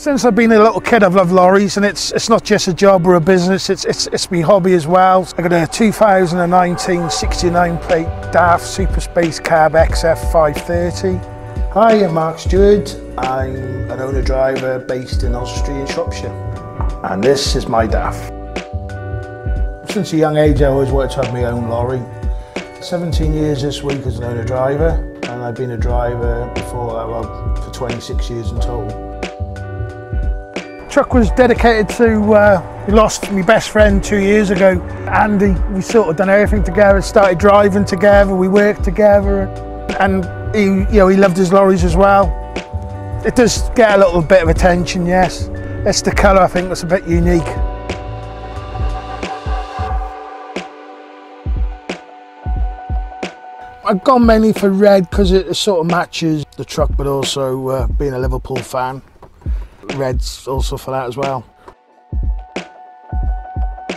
Since I've been a little kid, I've loved lorries, and it's it's not just a job or a business. It's it's it's my hobby as well. I got a 2019 69 plate DAF Super Space Cab XF 530. Hi, I'm Mark Stewart. I'm an owner driver based in Oswestry in Shropshire, and this is my DAF. Since a young age, I always wanted to have my own lorry. 17 years this week as an owner driver, and I've been a driver before well, for 26 years in total truck was dedicated to, uh, we lost my best friend two years ago, Andy. We sort of done everything together, started driving together, we worked together, and he, you know, he loved his lorries as well. It does get a little bit of attention, yes. It's the colour I think that's a bit unique. I've gone mainly for red because it sort of matches the truck, but also uh, being a Liverpool fan reds also for that as well.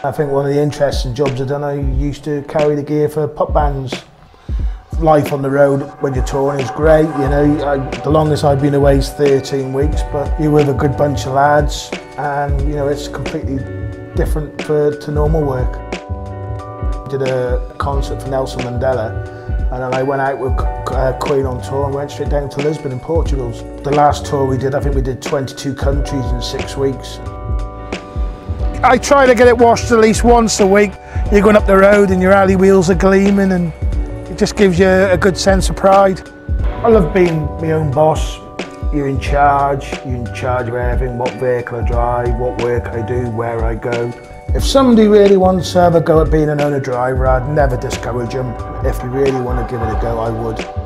I think one of the interesting jobs I've done, I used to carry the gear for pop bands. Life on the road when you're touring is great, you know, I, the longest I've been away is 13 weeks, but you're with a good bunch of lads and, you know, it's completely different for, to normal work. Did a concert for Nelson Mandela and then I went out with uh, Queen on tour and went straight down to Lisbon in Portugal. The last tour we did, I think we did 22 countries in six weeks. I try to get it washed at least once a week. You're going up the road and your alloy wheels are gleaming and it just gives you a good sense of pride. I love being my own boss. You're in charge, you're in charge of everything, what vehicle I drive, what work I do, where I go. If somebody really wants to have a go at being an owner driver, I'd never discourage them. If you really want to give it a go, I would.